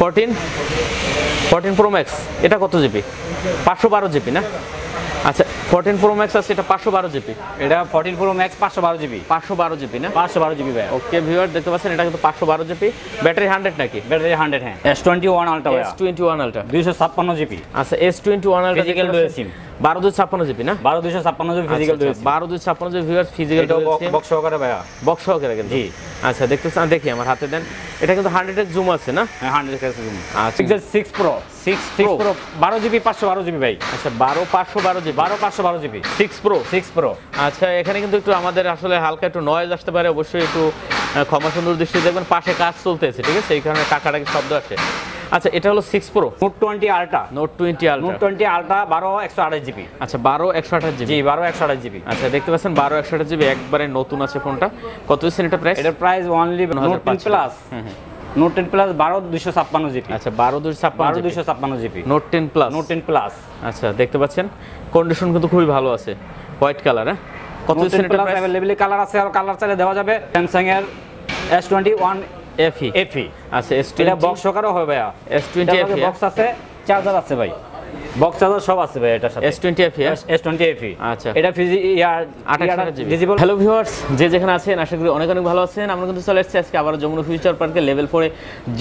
Fourteen fourteen pro max এটা কত GB পাঁচশো বারো জিবি না? আচ্ছা ফোরটিন প্রো ম্যাক্স আছে এটা পাঁচশো বারো জিবি এটা ফোরটিন প্রো ম্যাক্স পাঁচশো বারো জিবি পাঁচশো বারো জিবি না? পাঁচশো বারো জিবি ভাই ওকে ভিউয়ার দেখতে পাচ্ছেন এটা কিন্তু পাঁচশো বারো জিবি ব্যাটারি হান্ড্রেড নাকি? ব্যাটারি হান্ড্রেড হ্যাঁ। S twenty one ultra S twenty one ultra দুইশো ছাপ্পান্ন জিবি আচ্ছা S twenty one ultra Physical dual SIM। বারো দুই জিবি না? বারো দুইশো ছাপ্পান্ন জিবি ফিজিক্যাল আচ্ছা, আচ্ছা, বারো দুই জিবি ভিউয়ার ফিজিক্যাল এটাও বক্স সহকারে ভাইয়া। বক্স সহকারে কিন্তু। জি। আচ্ছা দেখতেছেন দেখি আমার হাতে দেন। এটা কিন্তু হান্ড্রেড এক্স জুম আছে না? হ্যাঁ হান্ড্রেড আচ্ছা। Six six pro six six pro বারো জিবি পাঁচশো বারো জিবি ভাই। আচ্ছা বারো পাঁচশো বারো জিবি। বারো পাঁচশো বারো GB. Six pro six pro আচ্ছা এখানে কিন্তু একটু আমাদের আসলে হালকা একটু নয়েজ আসতে পারে। অবশ্যই একটু ক্ষমা সুন্দর দৃষ্টি দেখবেন পাশে কাজ চলতেছে ঠিক আছে? এই কারণে টাকাটাকি শব্দ আসে। আচ্ছা এটা হলো six pro note twenty ultra note twenty note twenty ultra বারো একশো আঠাশ জিবি। আচ্ছা বারো একশো আঠাশ জিবি। বারো একশো আঠাশ জিবি। আচ্ছা দেখতে পাচ্ছেন বারো একশো আঠাশ জিবি একবারে নতুন আছে ফোনটা। কত দিচ্ছেন এটা প্রাইস এটার price only note ten 1500 plus note ten plus বারো দুইশো ছাপ্পান্ন জিবি আচ্ছা বারো দুশো ছাপ্পান্ন দুইশো ছাপ্পান্ন GB note ten plus note ten plus আচ্ছা দেখতে পাচ্ছেন? কন্ডিশন কিন্তু খুবই ভালো আছে। হোয়াইট কালার হ্যাঁ? কত প্লাস অ্যাভেলেবল কালার আছে আর কালার চাইলে দেওয়া যাবে। স্যামসাং এর S twenty one FE FE আচ্ছা এস টোয়েন্টি বক্স সহকারেও হবে ভাইয়া। এস টোয়েন্টি এফি বক্স আছে চার্জার আছে ভাই। বক্স চার্জার সব আছে ভাই এটার সাথে। S twenty FE S twenty FE আচ্ছা। এটা ফিজি ইয়ার আঠাশ ভিজিবল হ্যালো ভিউয়ার্স যে যেখানে আছেন আশা করি অনেক অনেক ভালো আছেন। আমরা কিন্তু চলে এসেছি আজকে আবার যমুনা ফিউচার পার্কে লেভেল ফোরে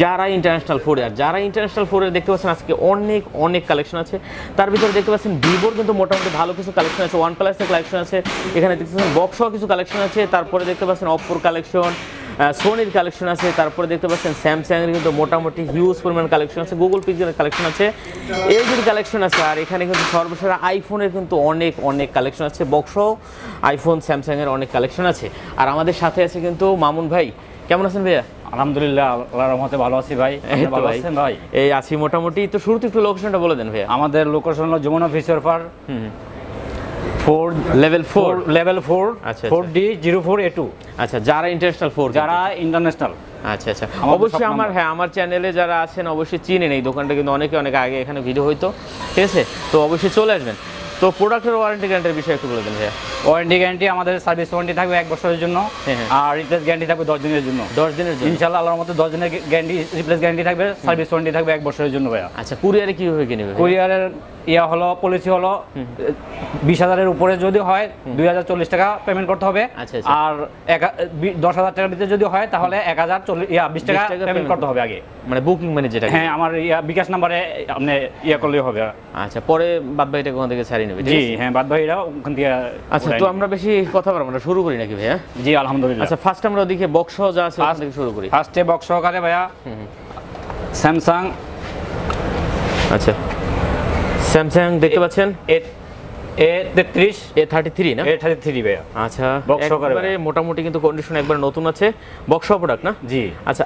যারা ইন্টারন্যাশনাল ফোরে আর যারা ইন্টারন্যাশনাল ফোরে দেখতে পাচ্ছেন আজকে অনেক অনেক কালেকশন আছে। তার ভিতরে দেখতে পাচ্ছেন ভিভোর কিন্তু মোটামুটি ভালো কিছু কালেকশন আছে। ওয়ান প্লাসের কালেকশন আছে। এখানে দেখতে পাচ্ছেন বক্সও কিছু কালেকশন আছে। তারপরে দেখতে পাচ্ছেন অপ্পোর কালেকশন সোনির কালেকশন আছে। তারপরে দেখতে পাচ্ছেন স্যামসাং এর কিন্তু মোটামুটি হিউজ পরিমাণ কালেকশন আছে। গুগল পিক্সেলের কালেকশন আছে। এলজির কালেকশন আছে আর এখানে কিন্তু সর্বসারা আইফোনের কিন্তু অনেক অনেক কালেকশন আছে। বক্সও আইফোন স্যামসাংয়ের অনেক কালেকশন আছে। আর আমাদের সাথে আছে কিন্তু মামুন ভাই। কেমন আছেন ভাইয়া? আলহামদুলিল্লাহ আল্লাহর রহমতে ভালো আছি ভাই। ভালো ভাই। আছেন ভাই? এই আছি মোটামুটি। তো শুরুতে একটু লোকেশনটা বলে দেন ভাইয়া। আমাদের লোকেশন হলো Jamuna Future Park four level four level four আচ্ছা, four D zero four A two আচ্ছা যারা ইন্টারন্যাশনাল ফোর যারা ইন্টারন্যাশনাল আচ্ছা আচ্ছা। অবশ্যই আমার হ্যাঁ আমার চ্যানেলে যারা আছেন অবশ্যই চিনেন এই দোকানটা কিন্তু অনেকে অনেক আগে এখানে ভিডিও হইতো। ঠিক আছে? তো অবশ্যই চলে আসবেন। তো প্রোডাক্টের ওয়ারেন্টি গ্যারান্টির বিষয়ে একটু বলে দেন ভাইয়া। ওয়ারেন্টি গ্যারান্টি আমাদের সার্ভিস ওয়ারেন্টি থাকবে এক বছরের জন্য। হ্যাঁ, হ্যাঁ। আর রিপ্লেস গ্যারান্টি থাকবে দশ দিনের জন্য। দশ দিনের জন্য। ইনশাল্লাহ আল্লাহর মতো দশ দিনের গ্যারান্টি রিপ্লেস গ্যারান্টি থাকবে সার্ভিস ওয়ারেন্টি থাকবে এক বছরের জন্য ভাইয়া। আচ্ছা কুরিয়ারে কীভাবে কিনবে? কুরিয়ারের ইয়া হলো পলিসি হলো বিশ হাজারের উপরে যদি হয় দুই হাজার চল্লিশ টাকা পেমেন্ট করতে হবে। আচ্ছা, আচ্ছা। আর দশ হাজার টাকার ভিতরে যদি হয় তাহলে এক হাজার চল্লিশ ইয়া বিশ টাকা পেমেন্ট করতে হবে আগে। মানে বুকিং মানে যেটা হ্যাঁ আমার ইয়া বিকাশ নাম্বারে আপনি ইয়া করলেই হবে। আচ্ছা পরে বাদ বাকিটা কোথা থেকে ছাড়িয়ে নেবে জি হ্যাঁ বাদ ভাইরা ওখান থেকে আচ্ছা তো আমরা বেশি কথা বলব না শুরু করি নাকি ভাইয়া? জি আলহামদুলিল্লাহ। আচ্ছা ফার্স্ট আমরা ওদিকে বক্স যা আছে ওখান থেকে শুরু করি। ফার্স্টে বক্স সহকারে ভাইয়া স্যামসাং আচ্ছা। স্যামসাং দেখতে পাচ্ছেন? এ তেত্রিশ এ থার্টি থ্রি না? এ থার্টি থ্রি ভাইয়া। আচ্ছা একবারে মোটামুটি কিন্তু কন্ডিশন একবার নতুন আছে। বক্স প্রোডাক্ট না? জি। আচ্ছা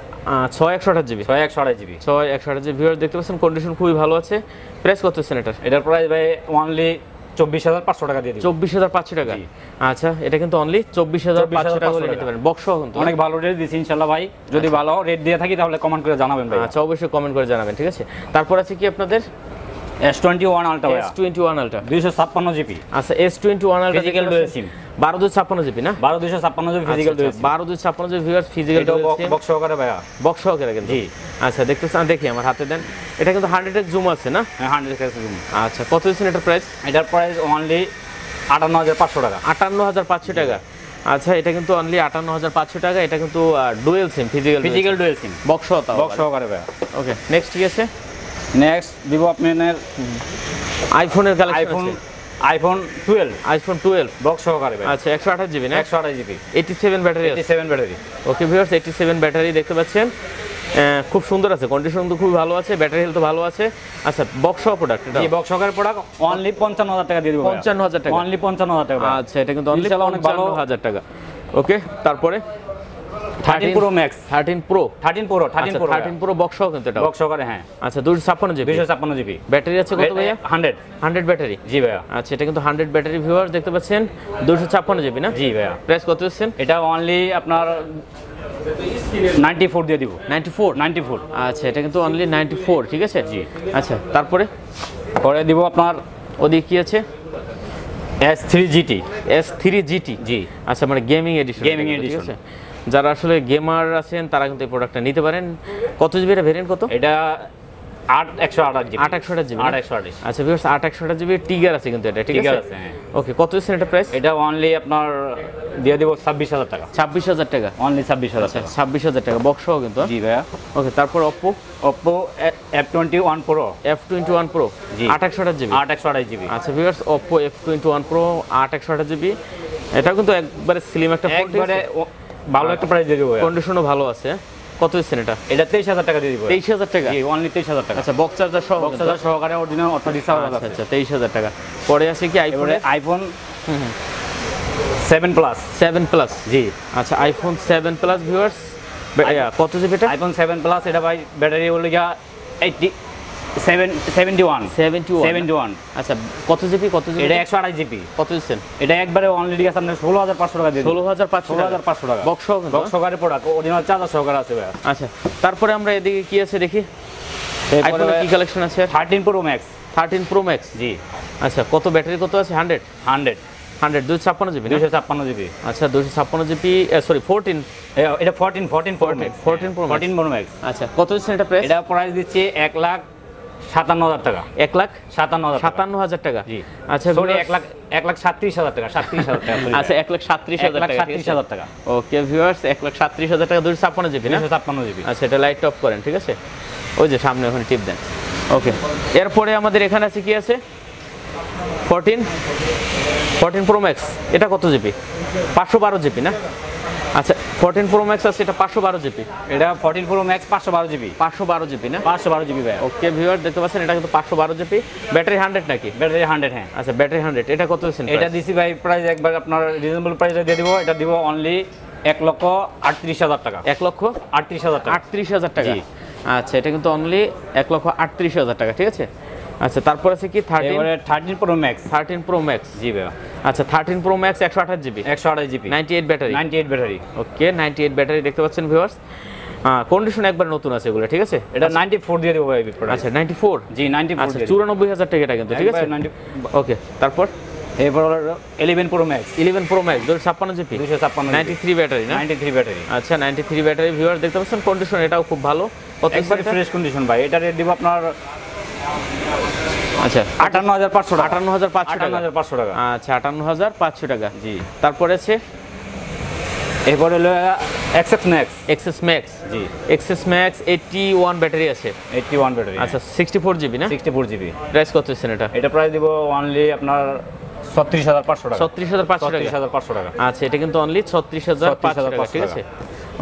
ছয় একশো আঠাশ জিবি ছয় একশো আড়াই জিবি ছয় একশো আঠাশ জিবি ভিউয়ার দেখতে পাচ্ছেন কন্ডিশন খুবই ভালো আছে। প্রাইস কত হচ্ছেন এটার? এটার প্রাইস ভাই অনলি চব্বিশ হাজার পাঁচশো টাকা দিয়ে চব্বিশ হাজার পাঁচশো টাকা। আচ্ছা এটা কিন্তু অনলি চব্বিশ হাজার পাঁচশো টাকা 24,500 নিতে পারেন। বক্স কিন্তু। অনেক ভালো রেট দিচ্ছি ইনশাল্লাহ ভাই। যদি ভালো রেট দিয়ে থাকি তাহলে কমেন্ট করে জানাবেন ভাই আচ্ছা অবশ্যই কমেন্ট করে জানাবেন ঠিক আছে? তারপর আছে কি আপনাদের? S twenty one ultra S twenty one ultra দুইশো ছাপ্পান্ন জিবি আচ্ছা S twenty one ultra Physical dual SIM। বারো দুই ছাপ্পান্ন জিবি না? বারো দুইশো ছাপ্পান্ন জিবি ফিজিক্যাল দুই ছাপ্পান্ন জিবি ভিউয়ার ফিজিক্যাল এটাও বক্স সহকারে ভাইয়া। বক্স সহকারে কিন্তু জি। আচ্ছা দেখতে চান দেখি আমার হাতে দেন। এটা কিন্তু হান্ড্রেড এর জুম আছে না? হ্যাঁ হান্ড্রেড আচ্ছা কত দিচ্ছেন এটার প্রাইস এটার প্রাইস অনলি আটান্ন হাজার পাঁচশো টাকা। আটান্ন হাজার পাঁচশো টাকা। আচ্ছা এটা কিন্তু অনলি আটান্ন হাজার পাঁচশো টাকা। এটা কিন্তু dual SIM physical physical dual SIM box box সহকারে ভাইয়া। ওকে নেক্সট ঠিক আছে? নেক্সট ভিভো আপনার আইফোনের collection iPhone iPhone twelve iPhone twelve box সহকারে আচ্ছা একশো আঠাশ জিবি না? একশো আঠাশ GB eighty seven battery eighty seven battery okay viewers eighty seven battery দেখতে পাচ্ছেন। খুব সুন্দর আছে কন্ডিশন তো খুবই ভালো আছে ব্যাটারি হেলথ ভালো আছে। আচ্ছা বক্স সহ প্রোডাক্ট এটা এই বক্স সহকারে প্রোডাক্ট অনলি পঞ্চান্ন হাজার টাকা দিয়ে দিব পঞ্চান্ন হাজার টাকা। অনলি পঞ্চান্ন হাজার টাকা। আচ্ছা এটা কিন্তু অনলি ইনশাআল্লাহ অনেক ভালো। পঞ্চান্ন হাজার টাকা। ওকে তারপরে? Thirteen pro max thirteen pro thirteen pro thirteen pro thirteen pro box কিন্তু এটা বক্স সহকারে হ্যাঁ। আচ্ছা দুশো ছাপ্পান্ন জিবি দুইশো ছাপ্পান্ন জিবি ব্যাটারি আছে কত ভাইয়া? হান্ড্রেড হান্ড্রেড ব্যাটারি জি ভাইয়া। আচ্ছা এটা কিন্তু হান্ড্রেড ব্যাটারি ভিউয়ার দেখতে পাচ্ছেন। দুশো ছাপ্পান্ন জিবি না? জি ভাইয়া। প্রাইস কত হচ্ছেন এটা অনলি আপনার নাইনটি ফোর দিয়ে দিব। নাইনটি ফোর নাইনটি ফোর আচ্ছা এটা কিন্তু অনলি নাইনটি ফোর ঠিক আছে? জি। আচ্ছা তারপরে? পরে দিব আপনার ওদিকে কি আছে? S three GT S three GT জি। আচ্ছা মানে গেমিং এডিশন গেমিং edition। যারা আসলে গেমার আছেন তারা কিন্তু এই প্রোডাক্টটা নিতে পারেন। কত জিবি এটা ভেরিয়েন্ট কত? এটা আট একশো আঠাশ জিবি আট একশো আঠাশ জিবি আট একশো আঠাশ। আচ্ছা ভিউয়ার্স আট একশো আঠাশ জিবি টিগার আছে কিন্তু এটা ঠিক আছে? আছে, হ্যাঁ। ওকে কত দিচ্ছেন এটা প্রাইস এটা অনলি আপনার দিয়ে দিব ছাব্বিশ হাজার টাকা। ছাব্বিশ হাজার টাকা? অনলি ছাব্বিশ হাজার আচ্ছা টাকা। ছাব্বিশ হাজার টাকা বক্স কিন্তু জি ভাইয়া। ওকে তারপর Oppo F twenty one pro F twenty one pro জি। আট একশো আঠাশ জিবি আট একশো আঠাশ জিবি আচ্ছা viewers Oppo F twenty one pro আট একশো আঠাশ জিবি এটা কিন্তু একবারে স্লিম একটা একবারে ভালো একটা প্রাইস দিয়ে দিব। কন্ডিশনও ভালো আছে। কত দিচ্ছেন এটা? এটা তেইশ হাজার টাকা দিয়ে দিব তেইশ হাজার টাকা? জি অনলি তেইশ হাজার টাকা। আচ্ছা বক্স চার্জার সহ বক্স হাজার সহকারে অরিজিনাল অর্থ ডিসকাউন্ট আচ্ছা আছে। আচ্ছা তেইশ হাজার টাকা। পরে আছে কি iPhone iPhone seven plus seven plus জি। আচ্ছা আইফোন সেভেন প্লাস ভিউয়ার্স কত জিবি এটা? আইফোন সেভেন প্লাস এটা ভাই ব্যাটারি হলো গিয়া এইটটি আচ্ছা কত কত এটা একশো কত দিচ্ছেন? এটা একবারে অনলি আছে আপনার ষোলো হাজার পাঁচশো টাকা দিয়ে ষোলো হাজার পাঁচশো ষোলো হাজার পাঁচশো টাকা। বক্স সহ কিন্তু, বক্স সহকারে প্রোডাক্ট অরিজিনাল চার্জার সহকারে আছে আচ্ছা তারপরে আমরা এদিকে কি আছে দেখি? আইফোনের কি কালেকশন আছে? Thirteen pro max thirteen pro max জি। আচ্ছা কত ব্যাটারি কত আছে? হান্ড্রেড হান্ড্রেড হান্ড্রেড দুশো ছাপ্পান্ন জিবি দুইশো ছাপ্পান্ন জিবি। আচ্ছা দুশো ছাপ্পান্ন জিবি সরি ফোরটিন এটা fourteen fourteen pro max 14 Pro fourteen pro max আচ্ছা কত দিচ্ছেন এটা প্রাইস এটা প্রাইস দিচ্ছে এক লাখ সাতান্ন হাজার টাকা। এক লাখ? সাতান্ন হাজার টাকা। সাতান্ন হাজার টাকা? জি। আচ্ছা সরি এক লাখ এক লাখ সাতত্রিশ হাজার টাকা সাতত্রিশ হাজার টাকা আচ্ছা। এক লাখ সাতত্রিশ হাজার টাকা সাতত্রিশ হাজার টাকা। ওকে ভিউয়ার্স এক লাখ সাতত্রিশ হাজার টাকা দুশো ছাপ্পান্ন জিবি না? ছাপ্পান্ন জিবি। আচ্ছা এটা লাইট অফ করেন ঠিক আছে? ওই যে সামনে ওখানে টিপ দেন। ওকে এরপরে আমাদের এখানে আছে কি আছে? ফোরটিন ফোরটিন প্রো ম্যাক্স এটা কত জিবি? পাঁচশো বারো জিবি না? আচ্ছা ফোরটিন প্রো ম্যাক্স আছে এটা পাঁচশো বারো জিবি এটা ফোরটিন প্রো ম্যাক্স পাঁচশো বারো জিবি পাঁচশো বারো জিবি না? পাঁচশো বারো জিবি ভাই ওকে ভিউয়ার দেখতে পাচ্ছেন এটা কিন্তু পাঁচশো বারো জিবি ব্যাটারি হান্ড্রেড নাকি? ব্যাটারি হান্ড্রেড হ্যাঁ। আচ্ছা ব্যাটারি হান্ড্রেড এটা কত দিচ্ছেন এটা দিছি ভাই প্রাইস একবার আপনার রিজনেবল প্রাইসে দিয়ে দিব এটা দিব অনলি এক লক্ষ আটত্রিশ হাজার টাকা। এক লক্ষ আটত্রিশ হাজার টাকা। আটত্রিশ হাজার টাকা। আচ্ছা এটা কিন্তু অনলি এক লক্ষ আটত্রিশ হাজার টাকা ঠিক আছে? আচ্ছা তারপর আছে কি থার্টিন এবারে thirteen pro max thirteen pro max জি ভাই আচ্ছা থার্টিন প্রো ম্যাক্স একশো আঠাশ জিবি? একশো আঠাশ GB. Ninety eight battery. Ninety eight battery. Okay ninety eight battery দেখতে পাচ্ছেন ভিউয়ার্স কন্ডিশন একবার নতুন আছে এগুলো ঠিক আছে? এটা নাইনটি ফোর দিয়ে দেবো ভাই। আচ্ছা নাইনটি ফোর জি নাইনটি ফোর আচ্ছা চুরানব্বই হাজার টাকা এটা কিন্তু ঠিক আছে? ওকে তারপর? এরপর eleven pro max eleven pro max দুশো ছাপ্পান্ন জিবি? দুশো ছাপ্পান্ন নাইনটি থ্রি ব্যাটারি না? Ninety three battery. আচ্ছা নাইনটি থ্রি ব্যাটারি ভিউয়ার দেখতে পাচ্ছেন কন্ডিশন এটাও খুব ভালো। কত ফ্রেশ কন্ডিশন ভাই। এটা রেট দিব আপনার আচ্ছা। আটান্ন হাজার পাঁচশো আটান্ন হাজার পাঁচশো আটান্ন হাজার পাঁচশো টাকা। আচ্ছা আটান্ন হাজার পাঁচশো টাকা। জি। তারপরে আছে? এরপর হলো এক্সেস ম্যাক্স এক্সেস ম্যাক্স জি। XS max eighty one battery আছে। এইটটি ওয়ান ব্যাটারি আচ্ছা সিক্সটি ফোর জিবি না? সিক্সটি ফোর জিবি প্রাইস কত হচ্ছেন এটা? এটা প্রাইস দিব অনলি আপনার ছত্রিশ হাজার পাঁচশো টাকা। ছত্রিশ হাজার পাঁচশো টাকা। আচ্ছা এটা কিন্তু অনলি ছত্রিশ হাজার পাঁচশো টাকা ঠিক আছে?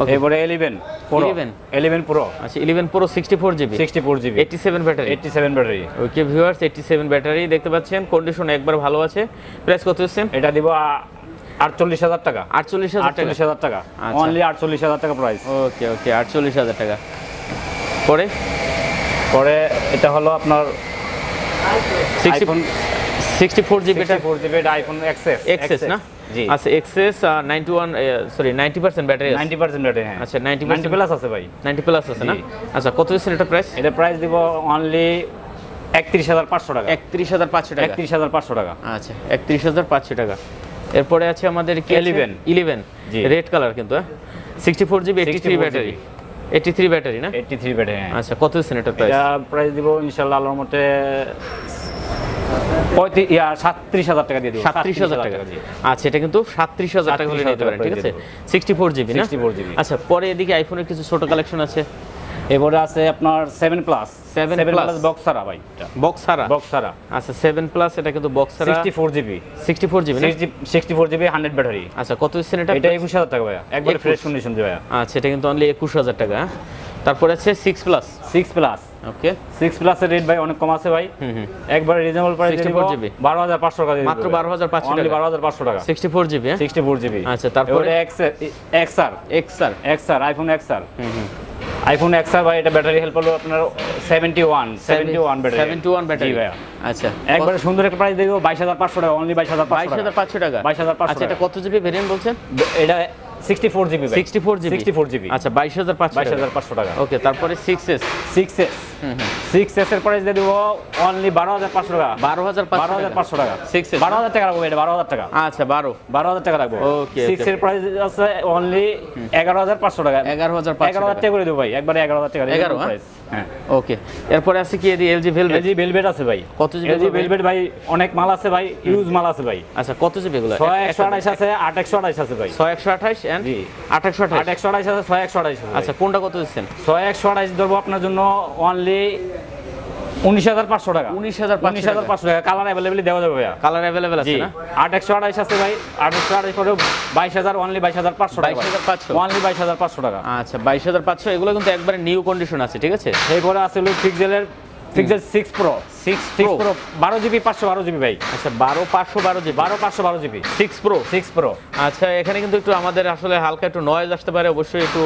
ওকে এরপরে ইলেভেন 11 ইলেভেন প্রো আচ্ছা eleven pro sixty four GB sixty four GB eighty seven battery eighty seven battery okay viewers eighty seven battery দেখতে পাচ্ছেন কন্ডিশন একবার ভালো আছে। প্রাইস কত হচ্ছেন এটা দিব আটচল্লিশ হাজার টাকা। আটচল্লিশ হাজার টাকা। আটচল্লিশ হাজার টাকা। আচ্ছা। অনলি আটচল্লিশ হাজার টাকা প্রাইস ওকে ওকে আটচল্লিশ হাজার টাকা। পরে? পরে এটা হলো আপনার সিক্সটি ফোর জিবি এটা ফোর জিবি এটা আইফোন এক্সেস এক্সেস না? আচ্ছা ninety one sorry ninety percent battery আছে। নাইনটি পার্সেন্ট ব্যাটারি হ্যাঁ। আচ্ছা নাইনটি নাইনটি পার্সেন্ট প্লাস আছে ভাই। নাইনটি প্লাস আছে না? আচ্ছা কত দিচ্ছেন এটা প্রাইস এটা প্রাইস দিব অনলি একত্রিশ হাজার পাঁচশো টাকা। একত্রিশ হাজার পাঁচশো টাকা। একত্রিশ হাজার পাঁচশো টাকা। আচ্ছা একত্রিশ হাজার পাঁচশো টাকা। এরপরে আছে আমাদের 11 ইলেভেন রেড কালার কিন্তু হ্যাঁ? Sixty four GB eighty three battery eighty three battery না? এইটটি থ্রি ব্যাটারি আচ্ছা কত দিচ্ছেন এটা প্রাইস প্রাইস দিব ইনশাল্লাহ আল্লাহর মতে সাতত্রিশ হাজার টাকা দিয়ে দিব। সাতত্রিশ হাজার টাকা আচ্ছা এটা কিন্তু সাতত্রিশ হাজার টাকা হলে নিতে পারেন ঠিক আছে? সিক্সটি ফোর জিবি না? 64 জিবি আচ্ছা পরে এদিকে আইফোনের কিছু ছোট কালেকশন আছে? এবারে আছে আপনার seven plus seven plus box ছাড়া ভাই বক্স ছাড়া বক্স ছাড়া আচ্ছা সেভেন প্লাস এটা কিন্তু box sixty four GB sixty four GB sixty four GB hundred battery আচ্ছা কত দিচ্ছেন এটা? এটা একুশ হাজার টাকা ভাইয়া। একবারে ফ্রেশ কন্ডিশন ভাইয়া আচ্ছা এটা কিন্তু অনলি একুশ হাজার টাকা হ্যাঁ? তারপরে আছে six plus six plus okay six প্লাসের রেট ভাই অনেক কম আছে ভাই। একবারে রিজনেবল প্রাইস 64 জিবি বারো হাজার পাঁচশো টাকা মাত্র 12,500 টাকা। বারো হাজার পাঁচশো টাকা। Sixty four GB sixty four GB আচ্ছা, তারপরে? X R X R X R iPhone X R hmm hmm. IPhone X R ভাই এটা ব্যাটারি হেল্প হলো আপনার seventy one seventy one battery seventy one battery জি ভাইয়া। আচ্ছা। একবারে সুন্দর একটা প্রাইস দেখব বাইশ হাজার পাঁচশো টাকা অনলি বাইশ হাজার বাইশ হাজার পাঁচশো টাকা? বাইশ হাজার পাঁচশো আচ্ছা এটা কত জিবি ভেরিয়েন্ট বলছেন? এটা sixty four GB sixty four GB sixty four GB আচ্ছা হাজার পাঁচশো টাকা। ওকে তারপরে six S six S six S এর প্রাইস দিয়ে দিব অনলি বারো হাজার পাঁচশো টাকা। বারো হাজার বারো হাজার পাঁচশো টাকা। সিক্স এস বারো হাজার টাকা রাখব এটা টাকা। আচ্ছা টাকা রাখব এর প্রাইস আছে অনলি করে দেবো ভাই একবারে এগারো হাজার টাকা 11, হ্যাঁ? প্রাইস হ্যাঁ। ওকে এরপরে আছে কি এডি এলজি ভেলভেট এলজি ভেলভেট আছে ভাই। কত GB এলজি? ভেলভেট ভাই অনেক মাল আছে ভাই ইউজ মাল আছে ভাই। আচ্ছা কত জিবি এগুলো ছয় একশো আঠাইশ আছে আট একশো আঠাইশ আছে ভাই। ছয় একশো আঠাশ? একশো আঠাশ আছে ছয় একশো আঠাইশ আচ্ছা কোনটা কত দিচ্ছেন? ছয় একশো আঠাইশ ধরবো আপনার জন্য অনলি উনিশ হাজার পাঁচশো টাকা। উনিশ হাজার পাঁচশো উনিশ হাজার পাঁচশো টাকা। কালার অ্যাভেলেবেল দেওয়া যাবে ভাইয়া। কালার অ্যাভেলেবেল আছে না? আট একশো আঠাইশ আছে ভাই। আট একশো আঠাইশ করে বাইশ হাজার অনলি বাইশ হাজার পাঁচশো টাকা 22,500 অনলি বাইশ হাজার পাঁচশো টাকা। আচ্ছা বাইশ হাজার পাঁচশো এগুলো কিন্তু একবারে নিউ কন্ডিশন আছে ঠিক আছে? এরপরে আছে হলো পিক্সেলের Pixel six pro six six pro বারো জিবি পাঁচশো বারো জিবি ভাই। আচ্ছা বারো পাঁচশো বারো জিবি। বারো পাঁচশো বারো GB. Six pro six pro আচ্ছা এখানে কিন্তু একটু আমাদের আসলে হালকা একটু নয়েজ আসতে পারে। অবশ্যই একটু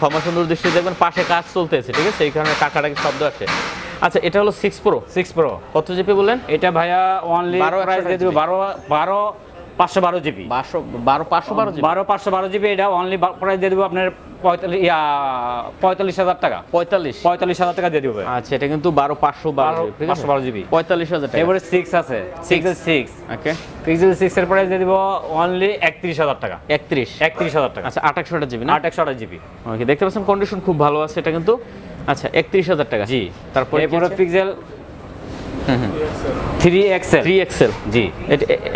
ক্ষমা সুন্দর দৃষ্টি দেখবেন। পাশে কাজ চলতেছে ঠিক আছে? এই কারণে টাকাটাকি শব্দ আসে। আচ্ছা এটা হলো সিক্স প্রো সিক্স প্রো কত জিবি বললেন? এটা ভাইয়া অনলি প্রাইস দিয়ে দেবো বারো বারো পাঁচশো বারো জিবি। বারোশো বারো পাঁচশো বারো বারো পাঁচশো বারো জিবি এটা অনলি প্রাইস দিয়ে দেবো আপনার পঁয়তাল্লিশ পঁয়তাল্লিশ হাজার টাকা। পঁয়তাল্লিশ। পঁয়তাল্লিশ হাজার টাকা দিয়ে দেবো। আচ্ছা এটা কিন্তু বারো পাঁচশো বারো বারো পাঁচশো বারো জিবি। পঁয়তাল্লিশ হাজার টাকা। এবারে সিক্স আছে Pixel six okay. Pixel six এর প্রাইস দিয়ে দিব অনলি একত্রিশ হাজার টাকা। একত্রিশ। একত্রিশ হাজার টাকা। আচ্ছা জিবি না? আট একশো আঠাশ জিবি। ওকে দেখতে পাচ্ছেন কন্ডিশন খুব ভালো আছে এটা কিন্তু। আচ্ছা একত্রিশ হাজার টাকা। জি। তারপরে এরপরে Pixel three XL three XL জি।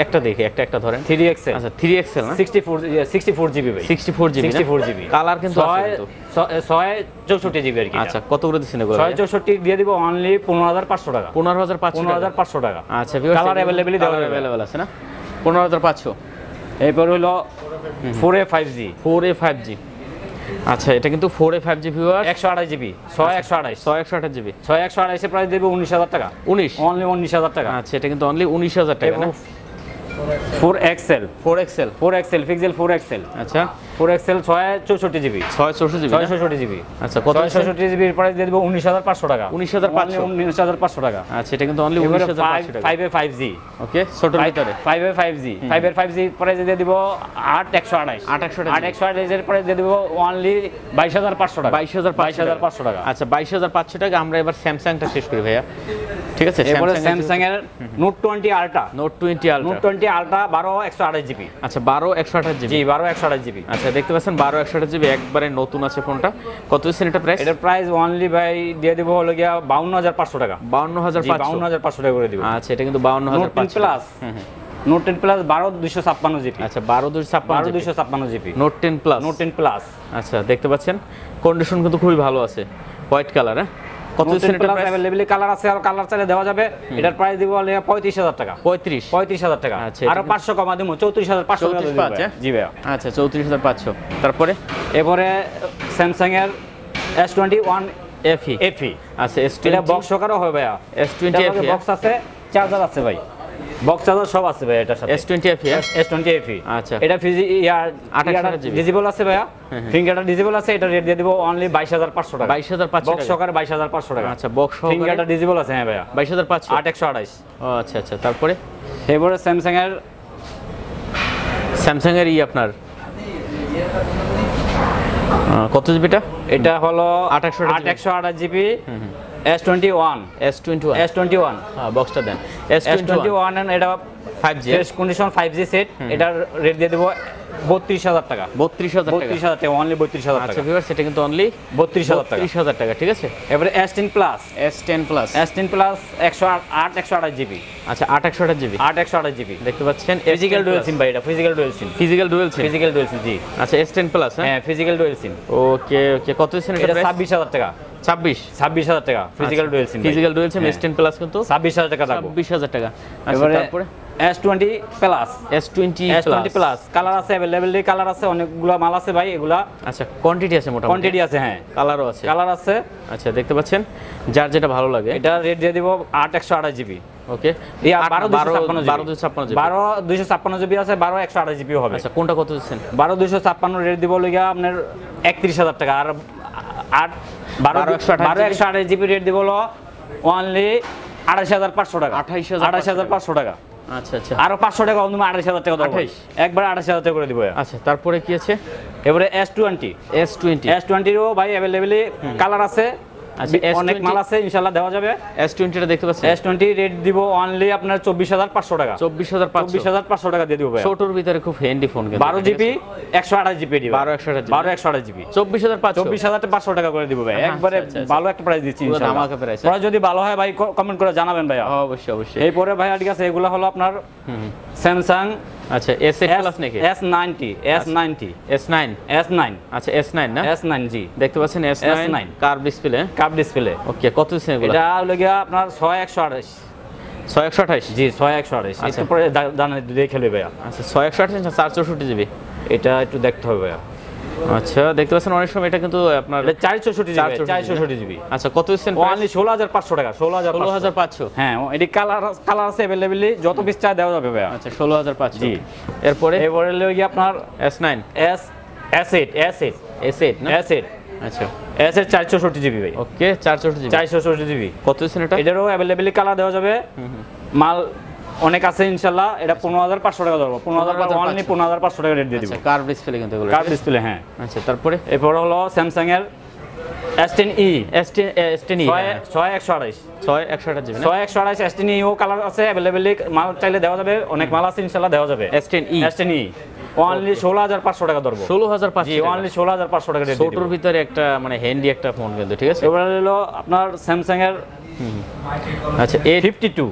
একটা দেখি একটা একটা ধরেন। থ্রি এক্সেল আচ্ছা থ্রি এক্সেল না? Sixty four sixty four GB sixty four GB sixty four GB. Colour কিন্তু ছয় চৌষট্টি জিবি আর কি আচ্ছা কত করে দিচ্ছেন এগুলো ছয় চৌষট্টি দিয়ে দিব অনলি পনেরো হাজার পাঁচশো টাকা। পনেরো হাজার পাঁচশো পনেরো হাজার পাঁচশো টাকা। আচ্ছা দেওয়া অ্যাভেলেবেল আছে না? পনেরো হাজার পাঁচশো। এরপর হলো four A five G four A five G আচ্ছা এটা কিন্তু ফোর এ ফাইভ জিবি একশো আড়াই জিবি ছয় একশো আড়াই ছয় একশো আঠাশ জিবি ছয় একশো আড়াইশে প্রাইস দেবে উনিশ হাজার টাকা। উনিশ? অনলি উনিশ হাজার টাকা। আচ্ছা এটা কিন্তু অনলি উনিশ হাজার টাকা four XL four XL four XL Pixel four XL আচ্ছা। ফোর এক্সেল ছয় চৌষট্টি জিবি ছয় চৌষট্টি ছয় ছষট্টি জিবি আচ্ছা কত ছয় জিবির প্রাইস দিয়ে দেবো উনিশ হাজার পাঁচশো টাকা। 19,500 উনিশ হাজার পাঁচশো টাকা। আচ্ছা এটা কিন্তু অনলি উনিশ হাজার ফাইভ পাঁচশো টাকা। Five A five G okay ছোটোর ভিতরে। Five A five G five এর ফাইভ জি প্রাইস দিয়ে দিব আট একশো আঠাশ। আট একশো আট একশো আঠাশের প্রাইস দিয়ে দিব অনলি বাইশ হাজার পাঁচশো টাকা। বাইশ হাজার বাইশ হাজার পাঁচশো টাকা। আচ্ছা বাইশ হাজার পাঁচশো টাকা আমরা এবার স্যামসাংটা শেষ করি ভাইয়া। ঠিক আছে? এরপরে স্যামসাং এর note twenty ultra note twenty note ultra twenty ultra বারো একশো আঠাশ জিবি আচ্ছা বারো একশো আঠাশ জিবি জি বারো একশো আঠাশ জিবি আচ্ছা দেখতে পাচ্ছেন বারো একশো আঠাশ জিবি একবারে নতুন আছে ফোনটা। কত দিচ্ছেন এটা প্রাইস এটার প্রাইস অনলি ভাই দিয়ে দিব হলো গিয়া বাউন্ন হাজার পাঁচশো টাকা। বাউন্ন হাজার বাউন্ন হাজার পাঁচশো টাকা করে দিব। আচ্ছা এটা কিন্তু বাউন্ন হাজার পাঁচশো। প্লাস নোট টেন প্লাস বারো দুইশো ছাপ্পান্ন জিবি। আচ্ছা বারো দুই ছাপ্পান্ন দুইশো ছাপ্পান্ন GB. Note ten plus note ten plus আচ্ছা দেখতে পাচ্ছেন। কন্ডিশন কিন্তু খুবই ভালো আছে। হোয়াইট কালার হ্যাঁ? কত প্লাস প্রাইস অ্যাভেলেবল কালার আছে আর কালার চাইলে দেওয়া যাবে। এটার প্রাইস দিব হলে পঁয়ত্রিশ হাজার টাকা। পঁয়ত্রিশ? পঁয়ত্রিশ হাজার টাকা। আচ্ছা, আরও পাঁচশো কমা দিব চৌত্রিশ হাজার পাঁচশো টাকা 34 দিয়ে পাঁচ, দিবো হ্যাঁ? জি ভাইয়া। আচ্ছা তারপরে? এরপরে স্যামসাং এর S twenty one FE FE আচ্ছা এস এটা বক্স সকারও হবে ভাইয়া। এস টোয়েন্টি এফি বক্স আছে চার্জার আছে ভাই। বক্স চার্জার সব আছে ভাই এটার সাথে। S twenty FE S twenty FE আচ্ছা। এটা ফিজি ইয়ার 28 GB ডিজিবল আছে ভাইয়া? ফিঙ্গারটা ডিজিবল আছে এটা রেট দিয়ে দিব অনলি বাইশ হাজার পাঁচশো টাকা। বাইশ হাজার পাঁচশো বক্স সকার বাইশ হাজার পাঁচশো টাকা। আচ্ছা বক্স ফিঙ্গারটা ডিজিবল আছে হ্যাঁ ভাইয়া। বাইশ হাজার পাঁচশো। আট একশো আঠাইশ ও আচ্ছা আচ্ছা তারপরে? এরপরে স্যামসাং এর স্যামসাং এর ই আপনার? কত জিবিটা এটা হলো 28 আট একশো আঠাশ GB S twenty one S twenty one S twenty one বক্সটা দেন। S S twenty twenty one এটা five G fresh condition five G set এটার রেট দিয়ে দেবো বত্রিশ হাজার টাকা। বত্রিশ হাজার টাকা। বত্রিশ হাজার টাকা অনলি বত্রিশ হাজার আচ্ছা টাকা। ভিউয়ার সেটা কিন্তু অনলি বত্রিশ হাজার টাকা। বত্রিশ হাজার টাকা ঠিক আছে? এবারে S ten plus S ten plus S ten plus একশো আট একশো আঠাশ জিবি আচ্ছা আট একশো আঠাশ জিবি আট একশো আঠাশ জিবি দেখতে পাচ্ছেন ফিজিক্যাল ডুয়েল সিম ভাই এটা physical dual SIM physical dual SIM physical dual SIM জি। আচ্ছা এস টেন প্লাস হ্যাঁ? হ্যাঁ physical dual SIM okay okay কত এটা এটা ছাব্বিশ হাজার টাকা। ছাব্বিশ। ছাব্বিশ হাজার টাকা। Physical dual SIM physical dual SIM হ্যাঁ। এস টেন প্লাস কিন্তু। ছাব্বিশ হাজার টাকা রাখব ছাব্বিশ টাকা। আচ্ছা এবারে তারপরে? S twenty plus S twenty S twenty plus colour আছে অ্যাভেলেবেল কালার আছে অনেকগুলো মাল আছে ভাই এগুলা। আচ্ছা কোয়ান্টিটি আছে মোটামুটি। কোয়ান্টিটি আছে হ্যাঁ। কালারও আছে। কালার আছে। আচ্ছা দেখতে পাচ্ছেন? যার যেটা ভালো লাগে। এটা রেট দিয়ে দিব আট একশো আঠাশ জিবি ওকে বারো দুশো ছাপ্পান্ন জিবি বারো দুইশো ছাপ্পান্ন জিবি আছে বারো একশো আঠাশ জিবি হবে। আচ্ছা কোনটা কত দিচ্ছেন? বারো দুইশো ছাপ্পান্ন রেট দিব লগিয়া আপনার একত্রিশ হাজার টাকা। আর আট বারো একশো বারো একশো আঠাশ জিবি রেট দিব হলো অনলি আঠাশ হাজার পাঁচশো টাকা। 28,500 আঠাশ হাজার পাঁচশো টাকা। আচ্ছা আচ্ছা। আরও পাঁচশো টাকা কম তুমি আঠাশ হাজার টাকা আঠাইশ। 28 একবার আঠাশ হাজার টাকা করে দিব আচ্ছা তারপরে কি আছে? এবারে S twenty S twenty S টোয়েন্টিরও ভাই অ্যাভেলেবেলি কালার আছে। আচ্ছা, অনেক S20 মাল আছে ইনশাল্লাহ দেওয়া যাবে। এস টোয়েন্টিটা দেখতে পাচ্ছেন? এস টোয়েন্টি রেট দিব অনলি আপনার টাকা। চব্বিশ হাজার পাঁচশো। চব্বিশ হাজার পাঁচশো টাকা দিয়ে দিব ভাই ছোটোর ভিতরে খুব হ্যান্ডি ফোন কিন্তু বারো জিবি একশো আঠাশ জিবি দিব। 12 128 GB বারো একশো আঠাশ জিবি। চব্বিশ হাজার পাঁচশো। চব্বিশ হাজার পাঁচশো টাকা করে দিব ভাই একবারে আচ্ছা, আচ্ছা। ভালো একটা প্রাইস দিচ্ছি পুরো ইনশাল্লাহ। ধামাকা হ্যাঁ? পরে যদি ভালো হয় ভাই কমেন্ট করে জানাবেন ভাই অবশ্যই অবশ্যই। এরপরে ভাই ঠিক আছে এগুলো হলো আপনার স্যামসাং আচ্ছা এস এ প্লাস নাকি? S ninety S ninety S nine S nine আচ্ছা এস নাইন না? এস নাইন জি। দেখতে পাচ্ছেন S nine curve display curve display okay কত এটা হলো গিয়া আপনার ছয় একশো আঠাশ। ছয় একশো আঠাশ? জি ছয় একশো আঠাশ। আচ্ছা। পরে দেখে নেবে আচ্ছা ছয় একশো আঠাশ চার চৌষট্টি জিবি? এটা একটু দেখতে হবে ভাইয়া। আচ্ছা দেখতে পাচ্ছেন অনেক সময় এটা কিন্তু আপনার চার চৌষট্টি জিবি 464 চার চৌষট্টি জিবি। আচ্ছা কত দিচ্ছেন অনলি ষোলো হাজার পাঁচশো টাকা ষোলো হাজার ষোলো হাজার পাঁচশো। হ্যাঁ এটি কালার কালার আছে অ্যাভেলেবেলি যত পিস চা দেওয়া যাবে ভাইয়া। আচ্ছা ষোলো হাজার পাঁচশো। জি। এরপরে? হলো গিয়ে আপনার S nine S S eight S eight S eight না? অ্যাসেট আচ্ছা। অ্যাসেট চার চৌষট্টি জিবি ভাই। ওকে চার চৌষট্টি জিবি। চার চৌষট্টি জিবি। কত দিচ্ছেন এটা? এটারও অ্যাভেলেবেলি কালার দেওয়া যাবে। মাল অনেক আছে ইনশাল্লাহ এটা পনেরো হাজার পাঁচশো টাকা ধরবো। পনেরো হাজার 15,500 অনলি পনেরো হাজার পাঁচশো টাকা রেট দিয়ে দিব। আচ্ছা কার ডিসপ্লে কিন্তু এগুলো কার্ভ ডিসপ্লে হ্যাঁ। আচ্ছা তারপরে? এরপর হলো স্যামসাং এর S ten E S ten S ten E ছয় একশো আড়াইশ। ছয় একশো আঠাশ ছয় একশো আড়াইশ এস টেন ইও কালার আছে অ্যাভেলেবেলি মাল চাইলে দেওয়া যাবে অনেক মাল আছে ইনশাল্লাহ দেওয়া যাবে। S ten E S ten E only ষোলো হাজার পাঁচশো টাকা ধরবো। ষোলো হাজার পাঁচশো অনলি ষোলো হাজার পাঁচশো টাকা ছোটোর ভিতরে একটা মানে হ্যান্ডি একটা ফোন কিন্তু ঠিক আছে? এবার হলো আপনার স্যামসাং এর আচ্ছা A fifty two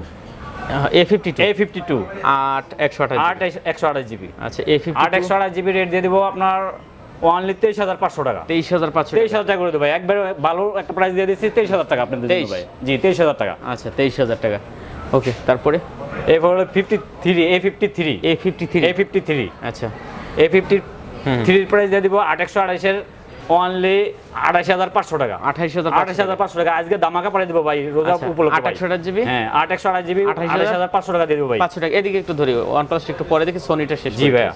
A fifty A fifty two আট একশো আঠাশ আট একশো আঠাশ জিবি। আচ্ছা এ ফিফটি আট একশো আঠাশ জিবি রেট দিয়ে দেবো আপনার অনলি তেইশ হাজার পাঁচশো টাকা। তেইশ হাজার পাঁচশো তেইশ হাজার টাকা করে দেবো ভাই। একবার ভালো একটা প্রাইস দিয়ে দিচ্ছি তেইশ হাজার টাকা আপনাদের ভাই। জি তেইশ হাজার টাকা। আচ্ছা তেইশ হাজার টাকা। ওকে তারপরে? হলো fifty three A fifty three A fifty three A fifty three আচ্ছা। এ ফিফটি থ্রির প্রাইস দিয়ে দিব আট একশো আঠাইশের অনলি আঠাশ হাজার পাঁচশো টাকা। আঠাইশ হাজার আঠাশ হাজার পাঁচশো টাকা। আজকে দামাকা পাঠিয়ে দেবো ভাই রোজা আচ্ছা, উপলক্ষে একশো আঠাশ জিবি? হ্যাঁ আট একশো আঠাশ জিবি আঠাশ হাজার? পাঁচশো টাকা দিয়ে দেবো ভাই। পাঁচশো টাকা। এদিকে একটু ধরি ওয়ান প্লাসটা একটু পরে দেখি সোনিটা শেষ জি করে ভাইয়া।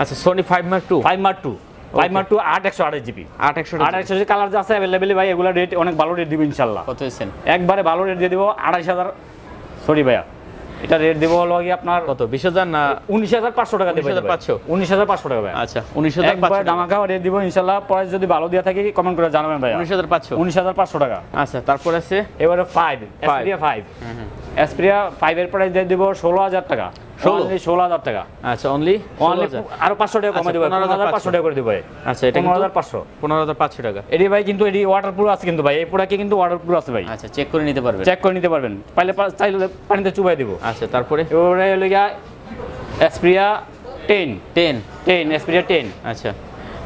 আচ্ছা Sony five mark two five mark two five two আট একশো আঠাশ জিবি। আট একশো আট একশো কালার যা আছে অ্যাভেলেবেলি ভাই এগুলো রেট অনেক ভালো রেট দিব ইনশাল্লাহ কত একবারে ভালো রেট দিয়ে দিব আড়াইশ হাজার। সরি ভাইয়া। এটা রেট দিব হলো কি আপনার কত? বিশ হাজার না উনিশ হাজার পাঁচশো টাকা দেবো 19,500 উনিশ হাজার পাঁচশো? টাকা ভাই। আচ্ছা উনিশ হাজার একবার দামাকা রেট দিব ইনশাল্লাহ। প্রাইস যদি ভালো দিয়ে থাকে কমেন্ট করে জানাবেন ভাই উনিশ হাজার পাঁচশো? উনিশ হাজার পাঁচশো টাকা। আচ্ছা তারপরে আছে? এবারে ফাইভ এসপিরিয়া ফাইভ এসপিরিয়া ফাইভের প্রাইস দিয়ে দিব ষোলো হাজার টাকা। 16 ষোলো হাজার টাকা। আচ্ছা অনলি অনলি আরও পাঁচশো টাকা কমে আচ্ছা, দেবো পনেরো হাজার পাঁচশো টাকা করে দেবো আচ্ছা এটা পনেরো হাজার পাঁচশো। পনেরো হাজার পাঁচশো টাকা। এটি ভাই কিন্তু এটি ওয়াটার প্রুফ আছে কিন্তু ভাই। এই প্রোডাক্টে কিন্তু ওয়াটার প্রুফ আছে ভাই। আচ্ছা চেক করে নিতে পারবেন। চেক করে নিতে পারবেন। পাইলে চাইলে পানিতে চুবাই দিব। আচ্ছা তারপরে? এবারে হলো গিয়া এসপ্রিয়া টেন টেন টেন এসপ্রিয়া টেন আচ্ছা।